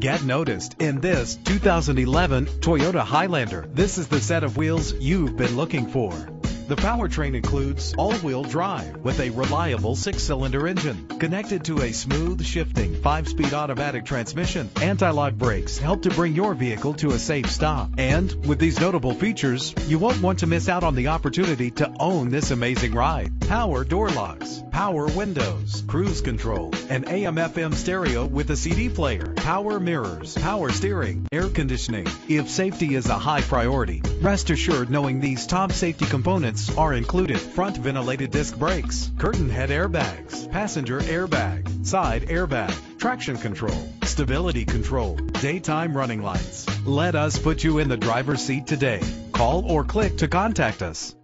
Get noticed in this 2011 Toyota Highlander. This is the set of wheels you've been looking for. The powertrain includes all-wheel drive with a reliable six-cylinder engine connected to a smooth shifting five-speed automatic transmission. Anti-lock brakes help to bring your vehicle to a safe stop. And with these notable features, you won't want to miss out on the opportunity to own this amazing ride. Power door locks, power windows, cruise control, an AM FM stereo with a CD player, power mirrors, power steering, air conditioning. If safety is a high priority, rest assured knowing these top safety components are included. Front ventilated disc brakes, curtain head airbags, passenger airbag, side airbag, traction control, stability control, daytime running lights. Let us put you in the driver's seat today. Call or click to contact us.